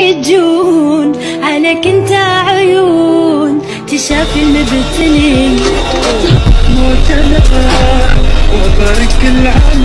يجون عليك انت عيون تشافي المبتلين. موت الغار وبارك العالم